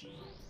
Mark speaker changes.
Speaker 1: sheep.